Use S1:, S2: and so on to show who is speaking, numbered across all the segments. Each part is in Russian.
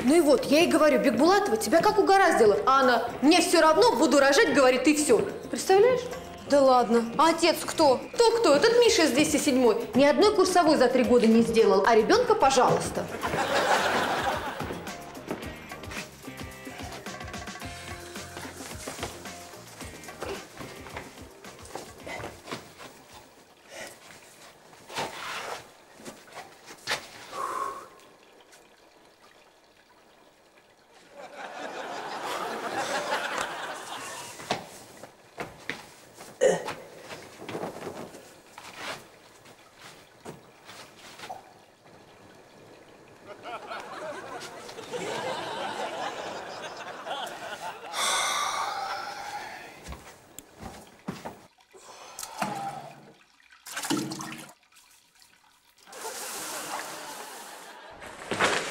S1: Ну и вот, я ей говорю, Бекбулатова, тебя как угораздило. А она, мне все равно, буду рожать, говорит, и все. Представляешь?
S2: Да ладно. А отец кто?
S1: Кто кто? Этот Миша из 207 Ни одной курсовой за три года не сделал. А ребенка, пожалуйста.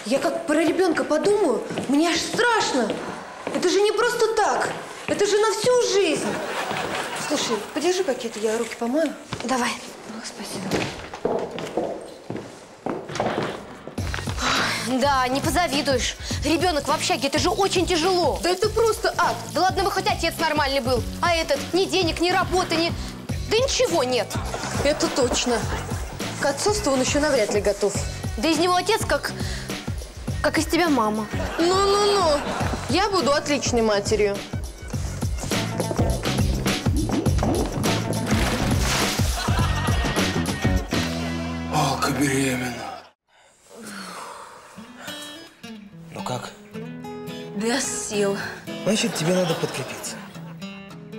S1: Я как про ребенка подумаю, мне аж страшно. Это же не просто так. Это же на всю жизнь. Слушай, подержи пакет, я руки помою.
S2: Давай.
S1: Ох, спасибо.
S2: Да, не позавидуешь. Ребенок в общаге, это же очень тяжело.
S1: Да это просто ад.
S2: Да ладно бы хоть отец нормальный был. А этот, ни денег, ни работы, ни... Да ничего нет.
S1: Это точно. К отцовству он еще навряд ли готов.
S2: Да из него отец как... как из тебя мама.
S1: Ну-ну-ну. Я буду отличной матерью.
S3: Алка беременна. Ну как?
S4: Без сил.
S3: Значит, тебе надо подкрепиться.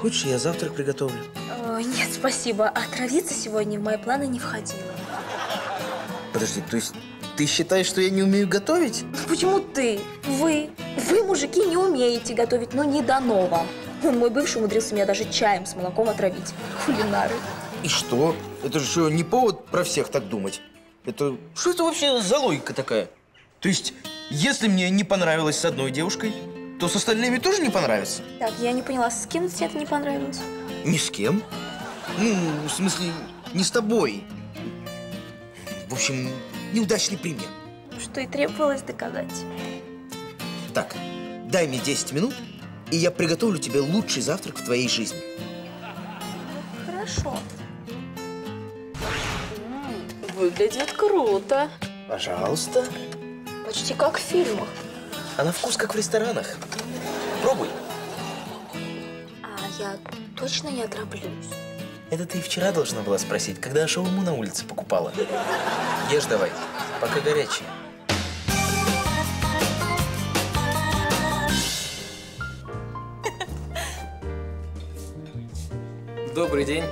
S3: Хочешь, я завтрак приготовлю?
S4: О, нет, спасибо. Отравиться сегодня в мои планы не входило.
S3: Подожди, то есть ты считаешь, что я не умею готовить?
S4: Почему ты? Вы. Вы, мужики, не умеете готовить, но не дано вам. Он, мой бывший, умудрился меня даже чаем с молоком отравить. Кулинары.
S3: И что? Это же не повод про всех так думать? Это... Что это вообще за логика такая? То есть, если мне не понравилось с одной девушкой, то с остальными тоже не понравится?
S4: Так, я не поняла, с кем тебе это не понравилось?
S3: Ни с кем. Ну, в смысле, не с тобой. В общем, неудачный пример.
S4: Что и требовалось доказать.
S3: Так, дай мне 10 минут, и я приготовлю тебе лучший завтрак в твоей жизни.
S4: Хорошо.
S1: Выглядит круто.
S3: Пожалуйста.
S4: Почти как в фильмах.
S3: А на вкус как в ресторанах. Пробуй.
S4: А я точно не отравлюсь.
S3: Это ты вчера должна была спросить, когда шаурму на улице покупала. Ешь давай, пока горячий.
S5: Добрый день.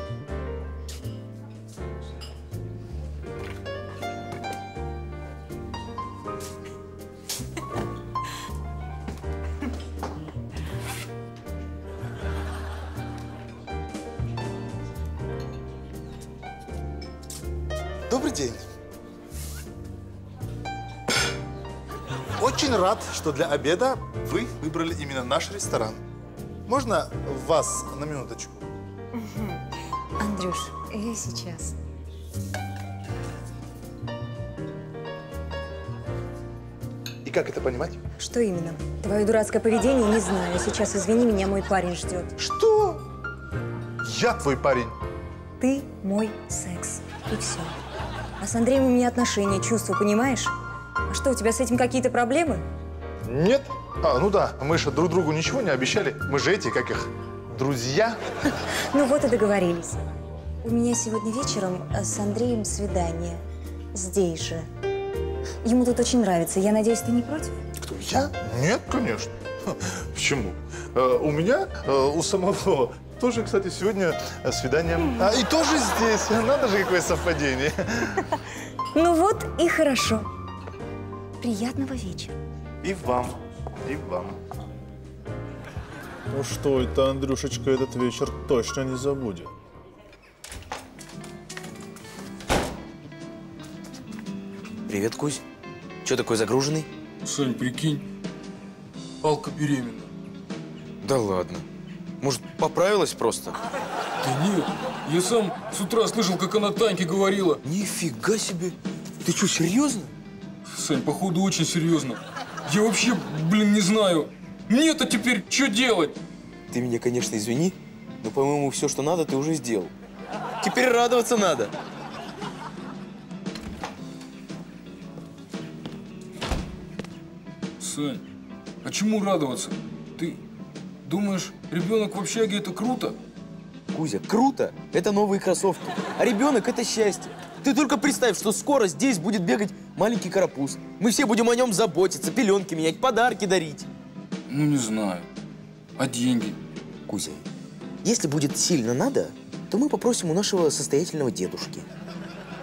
S6: Рад, что для обеда вы выбрали именно наш ресторан. Можно вас на минуточку?
S7: Андрюш, я сейчас.
S6: И как это понимать?
S7: Что именно? Твое дурацкое поведение не знаю. Сейчас, извини меня, мой парень ждет.
S6: Что? Я твой парень.
S7: Ты мой секс. И все. А с Андреем у меня отношения, чувства, понимаешь? А что, у тебя с этим какие-то проблемы?
S6: Нет? А, ну да, мы же друг другу ничего не обещали. Мы же эти, как их, друзья.
S7: Ну вот и договорились. У меня сегодня вечером э, с Андреем свидание. Здесь же. Ему тут очень нравится. Я надеюсь, ты не против?
S6: Кто, я? Нет, конечно. Почему? Э, У меня, э, у самого, тоже, кстати, сегодня свидание. А, и тоже здесь. Надо же, какое совпадение.
S7: Ну вот и хорошо. Приятного вечера.
S6: И вам, и вам.
S8: Ну что это, Андрюшечка этот вечер точно не забудет.
S3: Привет, Кузь. Че такой загруженный?
S5: Сань, прикинь, Алка беременна.
S3: Да ладно. Может, поправилась просто?
S5: Да нет, я сам с утра слышал, как она Таньке говорила.
S3: Нифига себе. Ты что, серьезно?
S5: Сань, походу, очень серьезно. Я вообще, блин, не знаю. Мне-то теперь что делать?
S3: Ты меня, конечно, извини, но, по-моему, все, что надо, ты уже сделал. Теперь радоваться надо.
S5: Сань, а чему радоваться? Ты думаешь, ребенок в общаге это круто?
S3: Кузя, круто! Это новые кроссовки. А ребенок – это счастье. Ты только представь, что скоро здесь будет бегать маленький карапуз. Мы все будем о нем заботиться, пеленки менять, подарки дарить.
S5: Ну, не знаю. А деньги?
S3: Кузя, если будет сильно надо, то мы попросим у нашего состоятельного дедушки.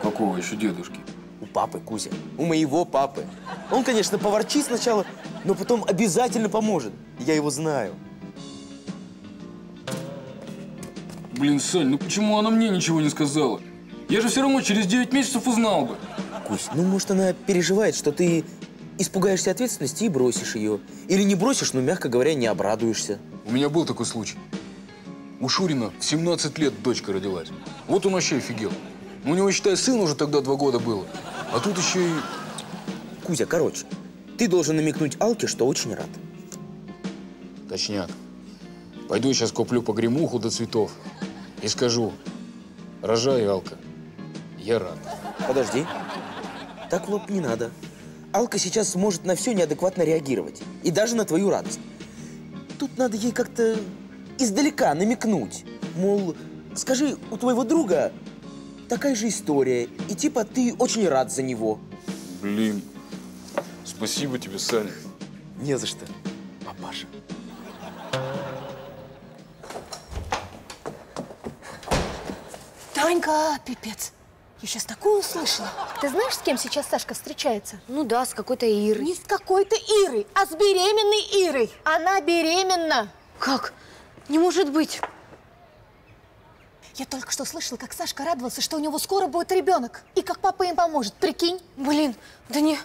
S5: Какого еще дедушки?
S3: У папы, Кузя. У моего папы. Он, конечно, поворчит сначала, но потом обязательно поможет. Я его знаю.
S5: Блин, Сань, ну почему она мне ничего не сказала? Я же все равно через 9 месяцев узнал бы.
S3: Кусь, ну, может, она переживает, что ты испугаешься ответственности и бросишь ее. Или не бросишь, но, мягко говоря, не обрадуешься.
S5: У меня был такой случай. У Шурина в 17 лет дочка родилась. Вот он вообще офигел. Ну, у него, считай, сын уже тогда два года было. А тут еще и...
S3: Кузя, короче, ты должен намекнуть Алке, что очень рад.
S5: Точняк. Пойду сейчас куплю погремуху до цветов и скажу, рожай, Алка, я рад.
S3: Подожди. Так в лоб не надо. Алка сейчас сможет на все неадекватно реагировать. И даже на твою радость. Тут надо ей как-то издалека намекнуть. Мол, скажи, у твоего друга такая же история. И типа ты очень рад за него.
S5: Блин, спасибо тебе, Саня.
S3: Не за что, папаша.
S9: Танька, пипец. Я сейчас такое услышала. Ты знаешь, с кем сейчас Сашка встречается?
S2: Ну да, с какой-то Ирой.
S9: Не с какой-то Ирой, а с беременной Ирой. Она беременна.
S2: Как? Не может быть.
S9: Я только что слышала, как Сашка радовался, что у него скоро будет ребенок. И как папа им поможет, прикинь.
S2: Блин, да не,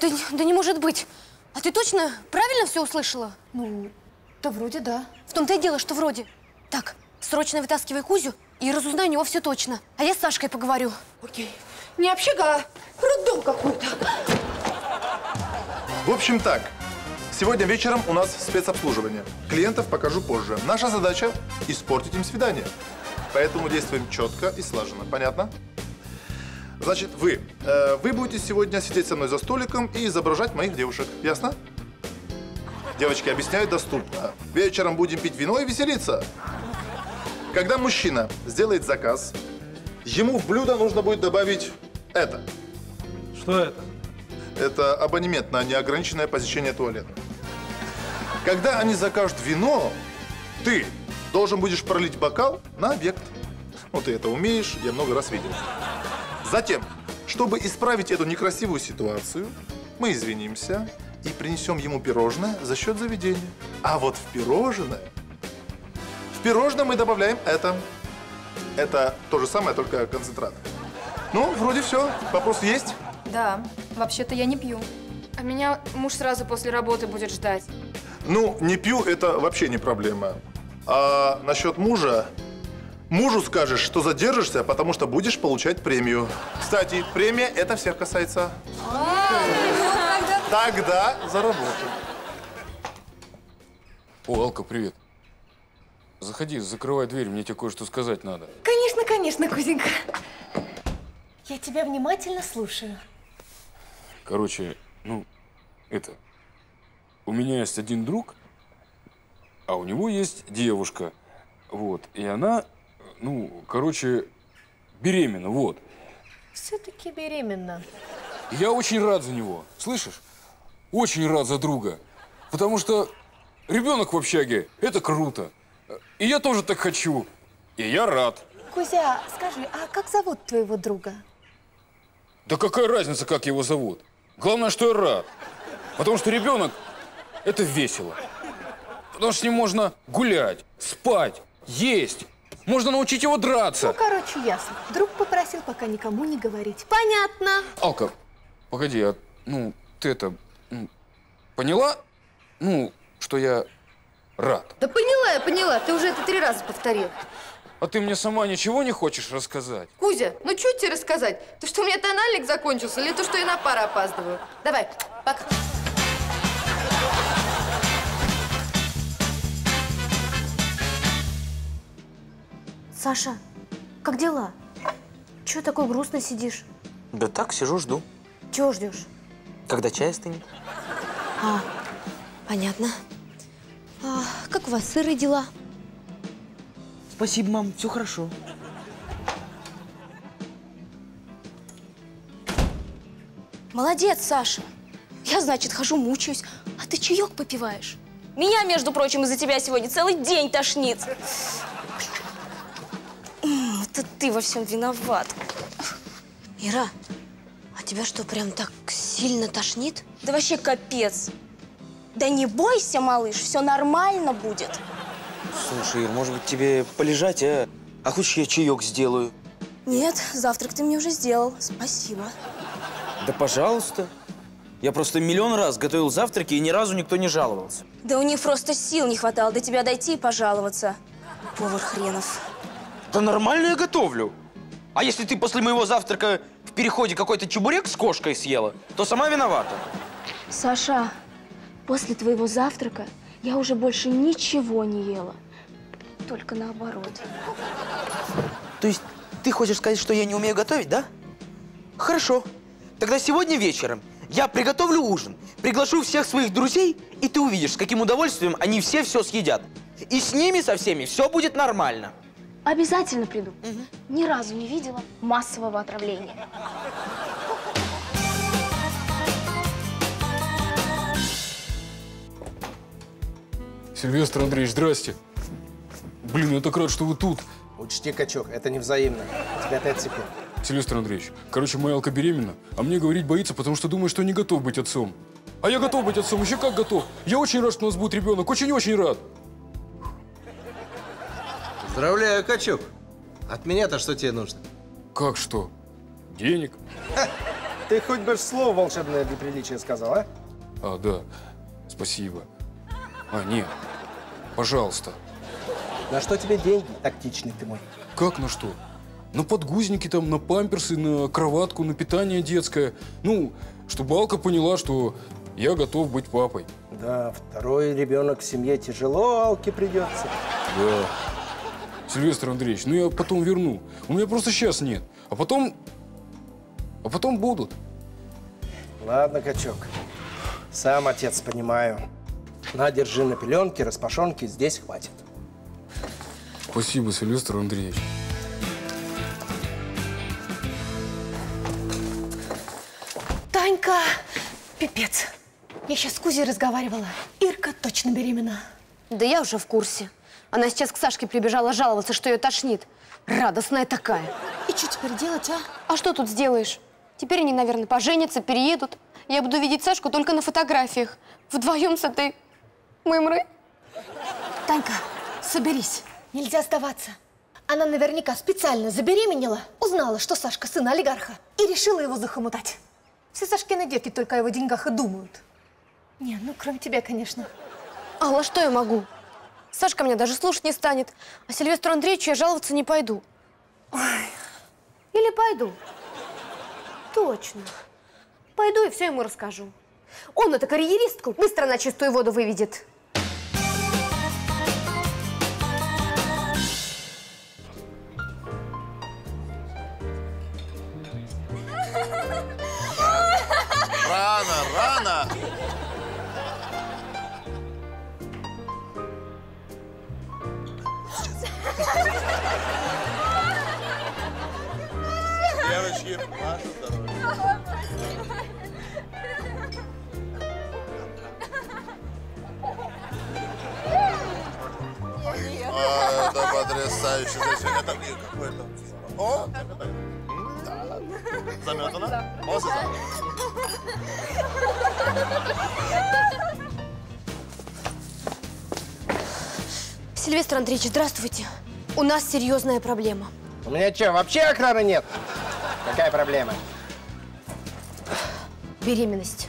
S2: да, не- да не может быть. А ты точно правильно все услышала?
S9: Ну, да вроде да.
S2: В том-то и дело, что вроде. Так, срочно вытаскивай Кузю и разузнай у него все точно. А я с Сашкой поговорю.
S1: Окей. Не общага, а роддом какой-то.
S6: В общем так, сегодня вечером у нас спецобслуживание. Клиентов покажу позже. Наша задача – испортить им свидание. Поэтому действуем четко и слаженно. Понятно? Значит, вы. э, вы будете сегодня сидеть со мной за столиком и изображать моих девушек. Ясно? Девочки, объясняю доступно. Вечером будем пить вино и веселиться. Когда мужчина сделает заказ, ему в блюдо нужно будет добавить это.
S8: Что это?
S6: Это абонемент на неограниченное посещение туалета. Когда они закажут вино, ты должен будешь пролить бокал на объект. Ну, ты это умеешь, я много раз видел. Затем, чтобы исправить эту некрасивую ситуацию, мы извинимся и принесем ему пирожное за счет заведения. А вот в пирожное... В пирожное мы добавляем это. Это то же самое, только концентрат. Ну, вроде все. Вопрос есть?
S10: Да, вообще-то я не пью. А меня муж сразу после работы будет ждать.
S6: Ну, не пью, это вообще не проблема. А насчет мужа, мужу скажешь, что задержишься, потому что будешь получать премию. Кстати, премия это всех касается. Тогда за работу.
S5: О, Алка, привет. Заходи, закрывай дверь, мне тебе кое-что сказать надо.
S9: Конечно, конечно, Кузенька. Я тебя внимательно слушаю.
S5: Короче, ну, это... У меня есть один друг, а у него есть девушка. Вот, и она, ну, короче, беременна, вот.
S9: Все-таки беременна.
S5: Я очень рад за него, слышишь? Очень рад за друга. Потому что ребенок в общаге – это круто. И я тоже так хочу. И я рад.
S9: Кузя, скажи, а как зовут твоего друга?
S5: Да какая разница, как его зовут? Главное, что я рад. Потому что ребенок – это весело. Потому что с ним можно гулять, спать, есть. Можно научить его драться.
S9: Ну, короче, ясно. Друг попросил пока никому не говорить. Понятно.
S5: Алка, погоди, а, ну, ты это, м, поняла? Ну, что я рад.
S2: Да поняла я, поняла. Ты уже это три раза повторил.
S5: А ты мне сама ничего не хочешь рассказать?
S2: Кузя, ну что тебе рассказать? Ты что, у меня тональник закончился или то, что я на пару опаздываю? Давай, пока.
S9: Саша, как дела? Чего такой грустно сидишь?
S3: Да так, сижу, жду.
S9: Чего ждешь?
S3: Когда чай остынет.
S2: А, понятно. А, как у вас сырые дела?
S3: Спасибо, мам, все хорошо.
S4: Молодец, Саша. Я, значит, хожу, мучаюсь, а ты чаек попиваешь. Меня, между прочим, из-за тебя сегодня целый день тошнит. Это ты во всем виноват.
S2: Ира, а тебя что, прям так сильно тошнит?
S4: Да вообще капец. Да не бойся, малыш, все нормально будет.
S3: Слушай, Ир, может быть, тебе полежать, а? А хочешь, я чаек сделаю?
S4: Нет, завтрак ты мне уже сделал. Спасибо.
S3: Да пожалуйста. Я просто миллион раз готовил завтраки, и ни разу никто не жаловался.
S4: Да у них просто сил не хватало до тебя дойти и пожаловаться. Повар хренов.
S3: Да нормально я готовлю. А если ты после моего завтрака в переходе какой-то чебурек с кошкой съела, то сама виновата.
S4: Саша, после твоего завтрака я уже больше ничего не ела. Только наоборот.
S3: То есть ты хочешь сказать, что я не умею готовить, да? Хорошо. Тогда сегодня вечером я приготовлю ужин, приглашу всех своих друзей, и ты увидишь, с каким удовольствием они все все съедят. И с ними со всеми все будет нормально.
S4: Обязательно приду. Ни разу не видела массового отравления.
S5: Сильвестр Андреевич, здрасте. Блин, я так рад, что вы тут.
S11: Учти, качок, это не взаимно. Тебя опять цепи.
S5: Сильвестр Андреевич, короче, моя Алка беременна, а мне говорить боится, потому что думает, что не готов быть отцом. А я готов быть отцом, еще как готов. Я очень рад, что у нас будет ребенок, очень-очень рад.
S11: Поздравляю, качок. От меня-то что тебе нужно?
S5: Как что? Денег?
S11: Ты хоть бы слово волшебное для приличия сказал, а?
S5: А, да, спасибо. А, нет, пожалуйста.
S11: На что тебе деньги, тактичный ты мой?
S5: Как на что? На подгузники там, на памперсы, на кроватку, на питание детское. Ну, чтобы Алка поняла, что я готов быть папой.
S11: Да, второй ребенок в семье тяжело, Алке придется.
S5: Да. Сильвестр Андреевич, ну я потом верну. У меня просто сейчас нет. А потом... А потом будут.
S11: Ладно, качок. Сам отец понимаю. На, держи на пеленке, распашонки, здесь хватит.
S5: Спасибо, Сильвестр Андреевич.
S9: Танька, пипец. Я сейчас с Кузей разговаривала. Ирка точно беременна.
S2: Да я уже в курсе. Она сейчас к Сашке прибежала жаловаться, что ее тошнит. Радостная такая.
S9: И что теперь делать, а?
S2: А что тут сделаешь? Теперь они, наверное, поженятся, переедут. Я буду видеть Сашку только на фотографиях. Вдвоем с этой мымрой.
S9: Танька, соберись. Нельзя сдаваться. Она наверняка специально забеременела, узнала, что Сашка сын олигарха, и решила его захомутать. Все Сашкины детки только о его деньгах и думают. Не, ну кроме тебя, конечно.
S2: Алла, что я могу? Сашка меня даже слушать не станет, а Сильвестру Андреевичу я жаловаться не пойду. Или пойду. Точно. Пойду и все ему расскажу. Он эту карьеристку быстро на чистую воду выведет.
S6: Девочки, ваше здоровье. А, это потрясающе. Это какой-то... О! М, да. Заметано? Молодцы.
S2: Сильвестр Андреевич, здравствуйте. У нас серьезная проблема.
S11: У меня что, вообще охраны нет? Какая проблема?
S2: Беременность.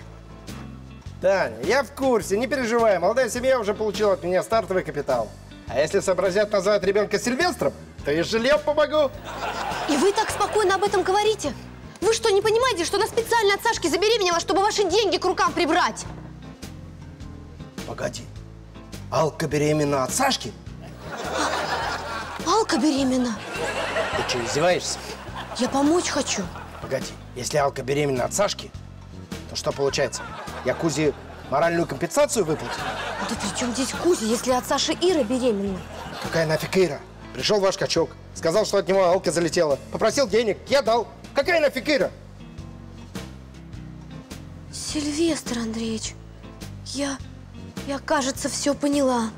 S11: Таня, я в курсе, не переживай. Молодая семья уже получила от меня стартовый капитал. А если сообразят назвать ребенка Сильвестром, то и с жильем помогу.
S2: И вы так спокойно об этом говорите? Вы что, не понимаете, что она специально от Сашки забеременела, чтобы ваши деньги к рукам прибрать?
S11: Погоди. Алка беременна от Сашки?
S1: Алка беременна.
S11: Ты что, издеваешься?
S1: Я помочь хочу.
S11: Погоди, если Алка беременна от Сашки, то что получается? Я Кузе моральную компенсацию выплатил?
S1: Да при чем здесь Кузя, если от Саши Ира беременна?
S11: Какая нафиг Ира? Пришел ваш качок, сказал, что от него Алка залетела. Попросил денег, я дал. Какая нафиг Ира?
S1: Сильвестр Андреевич, я, я, кажется, все поняла.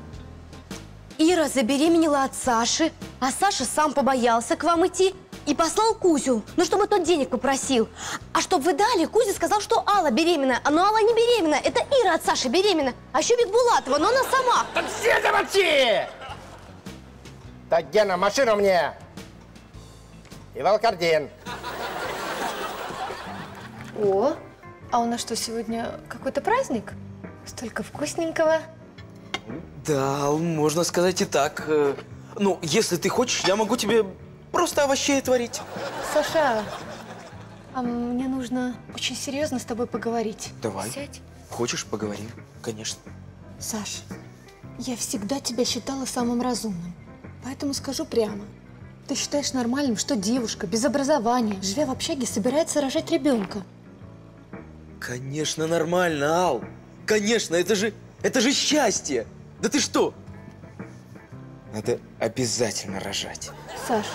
S1: Ира забеременела от Саши, а Саша сам побоялся к вам идти и послал Кузю, ну, чтобы тот денег попросил. А чтобы вы дали, Кузя сказал, что Алла беременна. А ну, Алла не беременна, это Ира от Саши беременна. А еще Бекбулатова, но она сама.
S11: Так все замолчи! Так, Гена, машину мне! И Валкардин.
S9: О, а у нас что, сегодня какой-то праздник? Столько вкусненького.
S3: Да, можно сказать и так. Э, Ну, если ты хочешь, я могу тебе просто овощей отварить.
S9: Саша, а мне нужно очень серьезно с тобой поговорить.
S3: Давай.
S9: Сядь.
S3: Хочешь, поговорим? Конечно.
S9: Саш, я всегда тебя считала самым разумным. Поэтому скажу прямо. Ты считаешь нормальным, что девушка без образования, живя в общаге, собирается рожать ребенка?
S3: Конечно, нормально, Ал. Конечно, это же, это же счастье. Да ты что? Надо обязательно рожать.
S9: Саш,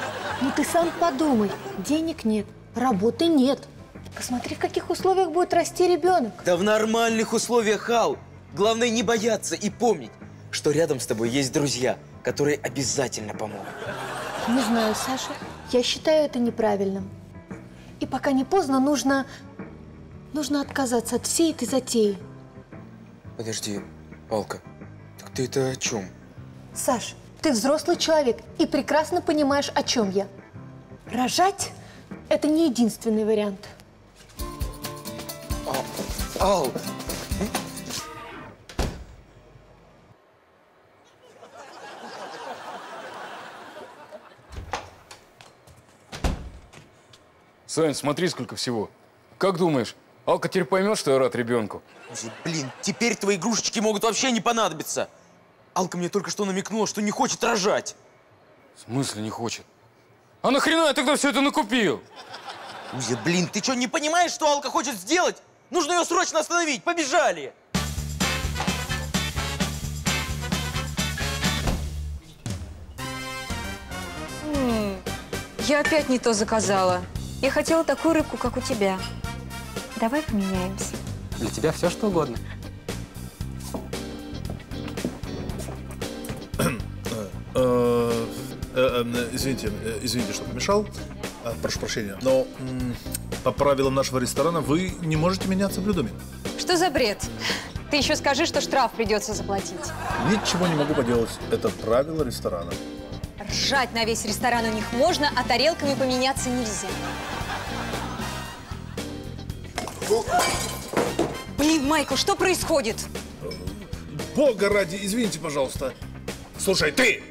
S9: ну ты сам подумай. Денег нет, работы нет. Посмотри, в каких условиях будет расти ребенок.
S3: Да в нормальных условиях, Ал. Главное не бояться и помнить, что рядом с тобой есть друзья, которые обязательно помогут.
S9: Не знаю, Саша. Я считаю это неправильным. И пока не поздно, нужно... Нужно отказаться от всей этой затеи.
S3: Подожди, Алка, так ты это о чем?
S9: Саш, ты взрослый человек и прекрасно понимаешь, о чем я. Рожать – это не единственный вариант.
S3: Ал,
S5: Сань, смотри, сколько всего. Как думаешь, Алка теперь поймет, что я рад ребенку?
S3: Слушай, блин, теперь твои игрушечки могут вообще не понадобиться. Алка мне только что намекнула, что не хочет рожать.
S5: В смысле не хочет? А нахрена я тогда все это накупил?
S3: Кузя, блин, ты что, не понимаешь, что Алка хочет сделать? Нужно ее срочно остановить. Побежали!
S7: Я опять не то заказала. Я хотела такую рыбку, как у тебя. Давай поменяемся.
S12: Для тебя все что угодно.
S8: Э, э, э, Извините, извините, что помешал. Прошу прощения. Но по правилам нашего ресторана вы не можете меняться блюдами.
S7: Что за бред? Ты еще скажи, что штраф придется заплатить.
S8: Ничего не могу поделать. Это правило ресторана.
S7: Ржать на весь ресторан у них можно, а тарелками поменяться нельзя. Блин, Майкл, что происходит?
S8: Бога ради, извините, пожалуйста. Слушай, ты!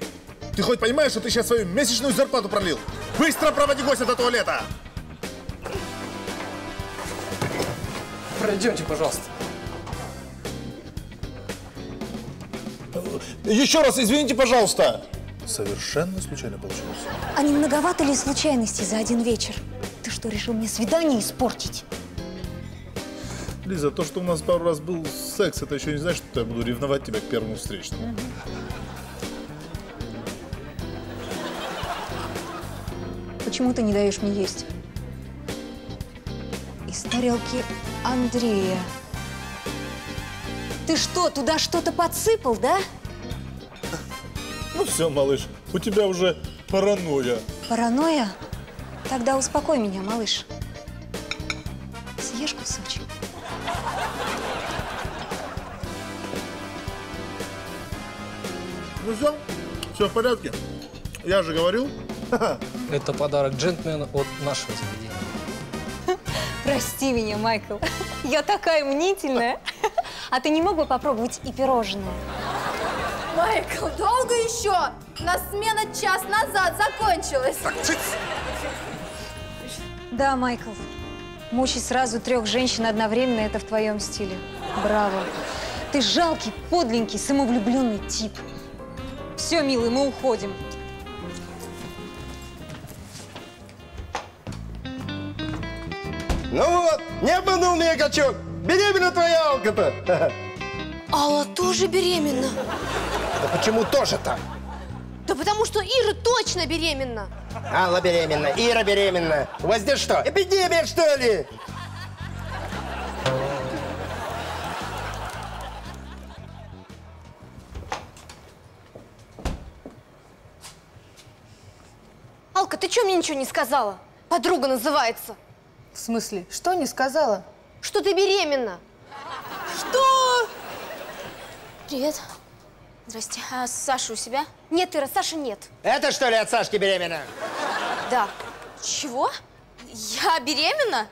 S8: Ты хоть понимаешь, что ты сейчас свою месячную зарплату пролил? Быстро проводи гостя до туалета!
S12: Пройдемте, пожалуйста.
S8: Еще раз, извините, пожалуйста. Совершенно случайно получилось.
S7: А не многовато ли случайностей за один вечер? Ты что, решил мне свидание испортить?
S8: Лиза, то, что у нас пару раз был секс, это еще не значит, что я буду ревновать тебя к первому встречному.
S7: Почему ты не даешь мне есть? Из тарелки Андрея. Ты что, туда что-то подсыпал, да?
S8: Ну все, малыш, у тебя уже паранойя.
S7: Паранойя? Тогда успокой меня, малыш.
S8: Ну все, все в порядке. Я же говорил.
S12: Это подарок джентльмена от нашего заведения.
S7: Прости меня, Майкл. Я такая мнительная. А ты не мог бы попробовать и пирожное?
S10: Майкл, долго еще? У нас смена час назад закончилась.
S7: Да, Майкл. Мучить сразу трех женщин одновременно – это в твоем стиле. Браво. Ты жалкий, подленький, самовлюбленный тип. Все, милый, мы уходим.
S11: Ну вот, не обманул меня качок. Беременна твоя Алка-то.
S1: Алла тоже беременна.
S11: Да почему тоже-то?
S2: Да потому что Ира точно беременна.
S11: Алла беременна, Ира беременна. У вас здесь что, эпидемия, что ли?
S2: Ты что мне ничего не сказала? Подруга называется.
S9: В смысле, что не сказала?
S2: Что ты беременна?
S9: Что?
S4: Привет. Здрасте. А Саша у себя?
S2: Нет, Ира, Саши нет.
S11: Это что ли от Сашки беременна?
S2: Да.
S4: Чего? Я беременна?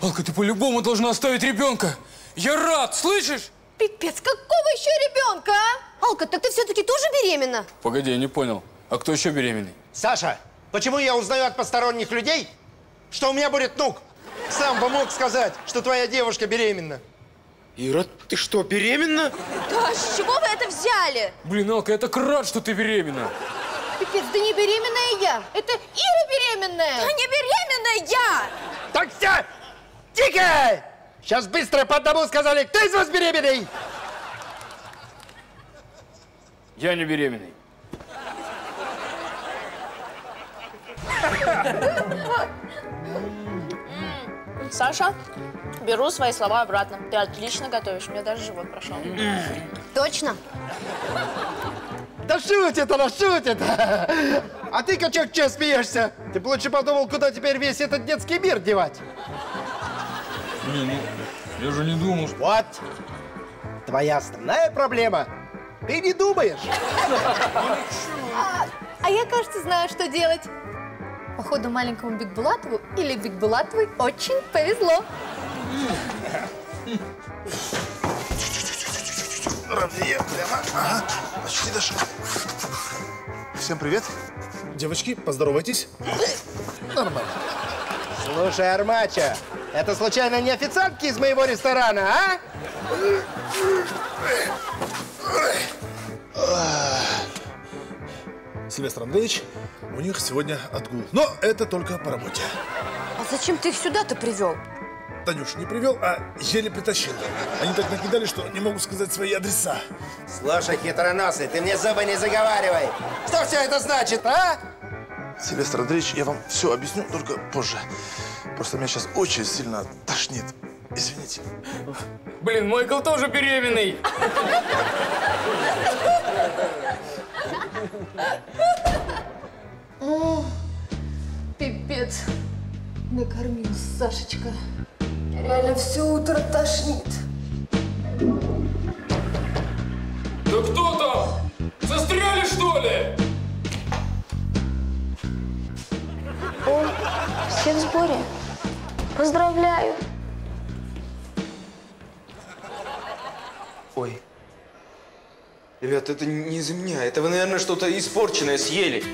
S5: Алка, ты по-любому должна оставить ребенка. Я рад, слышишь?
S2: Пипец, какого еще ребенка, а? Алка, так ты все-таки тоже беременна?
S5: Погоди, я не понял. А кто еще беременный?
S11: Саша, почему я узнаю от посторонних людей, что у меня будет внук? Сам бы мог сказать, что твоя девушка беременна.
S3: Ира, ты что, беременна?
S4: Да, с чего вы это взяли?
S5: Блин, Алка, я так рад, что ты беременна.
S9: Пипец, да не беременная я. Это Ира беременная.
S4: Да не беременная я!
S11: Так все! Тихо! Сейчас быстро по одному сказали, кто из вас беременный?
S5: Я не беременный.
S4: Саша, беру свои слова обратно. Ты отлично готовишь, мне даже живот прошел.
S2: Точно?
S11: Да шутит она, шутит! А ты, качок, че смеешься? Ты бы лучше подумал, куда теперь весь этот детский мир девать.
S5: Блин, ну, я же не думал, что...
S11: Вот. Твоя основная проблема. Ты не думаешь.
S9: А я, кажется, знаю, что делать. Походу, маленькому Бигбулатову или Бигбулатовой очень повезло.
S6: Равнее, прямо. Ага, почти дошел. Всем привет.
S8: Девочки, поздоровайтесь.
S11: Нормально. Слушай, Армача, это случайно не официантки из моего ресторана, а?
S8: Сильвестр Андреевич, у них сегодня отгул. Но это только по работе.
S2: А зачем ты их сюда-то привел?
S8: Танюш не привел, а еле притащил. Они так накидали, что не могу сказать свои адреса.
S11: Слушай, хитроносый, ты мне зубы не заговаривай. Что все это значит, а?
S6: Сильвестр Андреевич, я вам все объясню, только позже. Просто меня сейчас очень сильно тошнит. Извините.
S5: Блин, Майкл тоже беременный.
S9: О, пипец. Накормил Сашечка. Реально все утро тошнит.
S5: Да кто там? Застряли, что ли?
S4: О, все в сборе. Поздравляю.
S3: Ой. Ребят, это не из-за меня. Это вы, наверное, что-то испорченное съели.